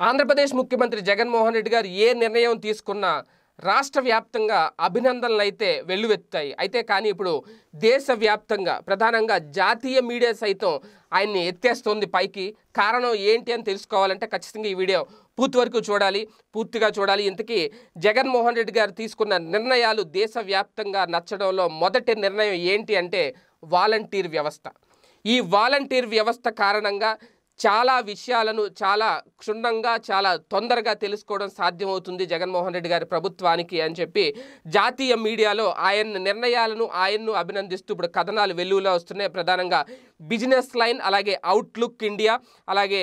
ఆంధ్రప్రదేశ్ ముఖ్యమంత్రి జగన్మోహన్ రెడ్డి గారు ఏ నిర్ణయం తీసుకున్నా రాష్ట్ర వ్యాప్తంగా అభినందనలు అయితే వెల్లువెత్తాయి. అయితే కానీ ఇప్పుడు దేశవ్యాప్తంగా ప్రధానంగా జాతీయ మీడియా సైతం ఆయన్ని ఎత్తేస్తోంది పైకి. కారణం ఏంటి అని తెలుసుకోవాలంటే ఖచ్చితంగా ఈ వీడియో పూర్తి వరకు చూడాలి. పూర్తిగా చూడాలి. ఇంతకీ జగన్మోహన్ రెడ్డి గారు తీసుకున్న నిర్ణయాలు దేశవ్యాప్తంగా నచ్చడంలో మొదటి నిర్ణయం ఏంటి అంటే వాలంటీర్ వ్యవస్థ. ఈ వాలంటీర్ వ్యవస్థ కారణంగా చాలా విషయాలను చాలా క్షుణ్ణంగా చాలా తొందరగా తెలుసుకోవడం సాధ్యమవుతుంది జగన్మోహన్ రెడ్డి గారి ప్రభుత్వానికి అని చెప్పి జాతీయ మీడియాలో ఆయన నిర్ణయాలను ఆయన్ను అభినందిస్తూ ఇప్పుడు కథనాలు వెలుగులో వస్తున్నాయి. ప్రధానంగా బిజినెస్ లైన్ అలాగే అవుట్లుక్ ఇండియా అలాగే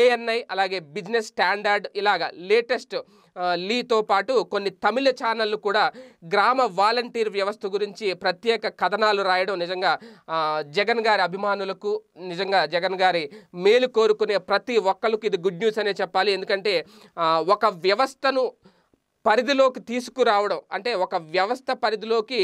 ఏఎన్ఐ అలాగే బిజినెస్ స్టాండర్డ్ ఇలాగా లేటెస్ట్ లీతో పాటు కొన్ని తమిళ ఛానళ్ళు కూడా గ్రామ వాలంటీర్ వ్యవస్థ గురించి ప్రత్యేక కథనాలు రాయడం నిజంగా జగన్ గారి అభిమానులకు నిజంగా జగన్ గారి మేలు కోరుకునే ప్రతి ఒక్కరికి ఇది గుడ్ న్యూస్ అనే చెప్పాలి. ఎందుకంటే ఒక వ్యవస్థను పరిధిలోకి తీసుకురావడం అంటే ఒక వ్యవస్థ పరిధిలోకి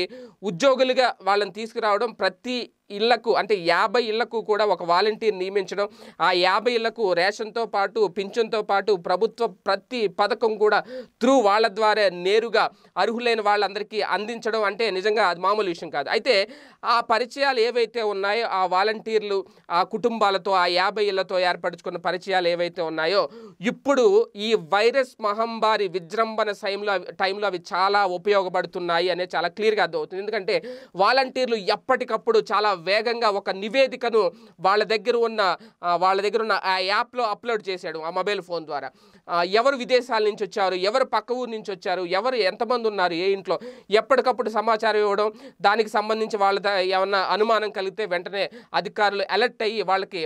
ఉద్యోగులుగా వాళ్ళని తీసుకురావడం ప్రతి ఇళ్ళకు అంటే యాభై ఇళ్ళకు కూడా ఒక వాలంటీర్ నియమించడం ఆ యాభై ఇళ్ళకు రేషన్తో పాటు పింఛన్తో పాటు ప్రభుత్వ ప్రతి పథకం కూడా త్రూ వాళ్ళ ద్వారా నేరుగా అర్హులైన వాళ్ళందరికీ అందించడం అంటే నిజంగా అది మామూలు విషయం కాదు. అయితే ఆ పరిచయాలు ఏవైతే ఉన్నాయో ఆ వాలంటీర్లు ఆ కుటుంబాలతో ఆ యాభై ఇళ్ళతో ఏర్పరచుకున్న పరిచయాలు ఏవైతే ఉన్నాయో ఇప్పుడు ఈ వైరస్ మహమ్మారి విజృంభణ టైంలో టైంలో అవి చాలా ఉపయోగపడుతున్నాయి అనేది చాలా క్లియర్గా అర్థమవుతుంది. ఎందుకంటే వాలంటీర్లు ఎప్పటికప్పుడు చాలా వేగంగా ఒక నివేదికను వాళ్ళ దగ్గర ఉన్న వాళ్ళ దగ్గర ఉన్న ఆ యాప్లో అప్లోడ్ చేశాడు ఆ మొబైల్ ఫోన్ ద్వారా. ఎవరు విదేశాల నుంచి వచ్చారు? ఎవరు పక్క ఊరు నుంచి వచ్చారు? ఎవరు ఎంతమంది ఉన్నారు ఏ ఇంట్లో? ఎప్పటికప్పుడు సమాచారం ఇవ్వడం దానికి సంబంధించి వాళ్ళ ద- ఏమన్నా అనుమానం కలిగితే వెంటనే అధికారులు అలర్ట్ అయ్యి వాళ్ళకి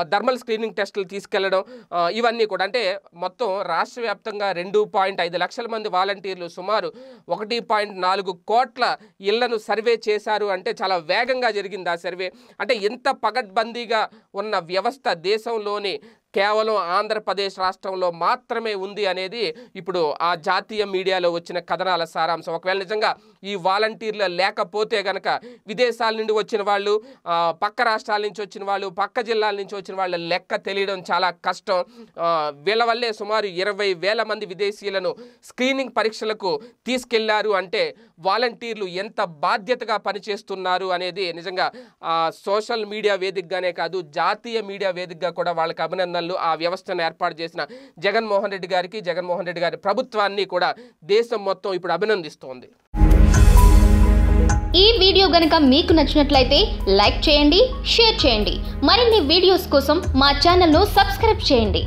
థర్మల్ స్క్రీనింగ్ టెస్టులు తీసుకెళ్ళడం ఇవన్నీ కూడా. అంటే మొత్తం రాష్ట్ర వ్యాప్తంగా రెండు పాయింట్ ఐదు లక్షల మంది వాలంటీర్లు సుమారు ఒకటి పాయింట్ నాలుగు కోట్ల ఇళ్ళను సర్వే చేశారు. అంటే చాలా వేగంగా జరిగింది ఆ సర్వే. అంటే ఎంత పగడ్బందీగా ఉన్న వ్యవస్థ దేశంలోని కేవలం ఆంధ్రప్రదేశ్ రాష్ట్రంలో మాత్రమే ఉంది అనేది ఇప్పుడు ఆ జాతీయ మీడియాలో వచ్చిన కథనాల సారాంశం. ఒకవేళ నిజంగా ఈ వాలంటీర్లు లేకపోతే గనక విదేశాల నుండి వచ్చిన వాళ్ళు పక్క రాష్ట్రాల నుంచి వచ్చిన వాళ్ళు పక్క జిల్లాల నుంచి వచ్చిన వాళ్ళ లెక్క తెలియడం చాలా కష్టం. వీళ్ళ వల్లే సుమారు ఇరవై వేల మంది విదేశీయులను స్క్రీనింగ్ పరీక్షలకు తీసుకెళ్ళారు అంటే వాలంటీర్లు ఎంత బాధ్యతగా పనిచేస్తున్నారు అనేది నిజంగా సోషల్ మీడియా వేదికగానే కాదు జాతీయ మీడియా వేదికగా కూడా వాళ్ళకి అభినందనలు ఆ వ్యవస్థను ఏర్పాటు చేసిన జగన్మోహన్ రెడ్డి గారికి జగన్మోహన్ రెడ్డి గారి ప్రభుత్వాన్ని కూడా దేశం మొత్తం ఇప్పుడు అభినందిస్తోంది. ఈ వీడియో గనుక మీకు నచ్చినట్లయితే లైక్ చేయండి షేర్ చేయండి. మరిన్ని వీడియోస్ కోసం మా ఛానల్ను సబ్స్క్రైబ్ చేయండి.